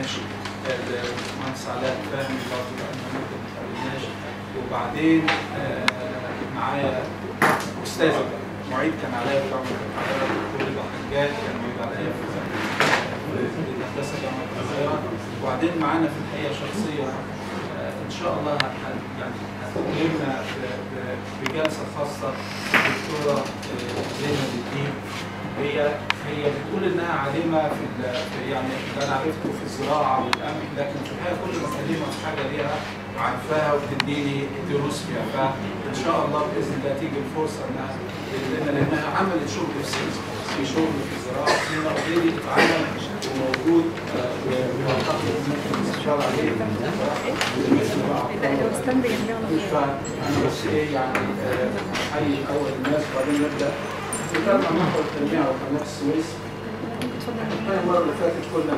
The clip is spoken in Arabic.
المهندس علاء الفهمي برضه ما وبعدين آه، معايا استاذه معيد كان عليا الدكتور رضا حجاج كان معيد عليا في الهندسة جامعه القاهرة. وبعدين معانا في الحقيقة شخصية آه، إن شاء الله يعني هتكلمنا بجلسة خاصة الدكتوره آه، زينب الدين. هي هي بتقول إنها عالمة في, في يعني اللي أنا عرفته في الزراعة والقمح لكن في الحقيقة كل ما اكلمها في حاجة ليها عارفاها وبتديني دروس فيها فإن شاء الله بإذن الله تيجي الفرصة إنها لأن لأنها عملت شغل في سيزا في شغل في الزراعة سينا اوريدي اتعلم وموجود واعتقد ممكن نستشار عليه لو استنى جنبي على مش فاهم أنا بس إيه يعني آه، أحيي اول الناس وبعدين نبدأ. عن محور التنميه على قناه السويس. المرة اللي فاتت كنا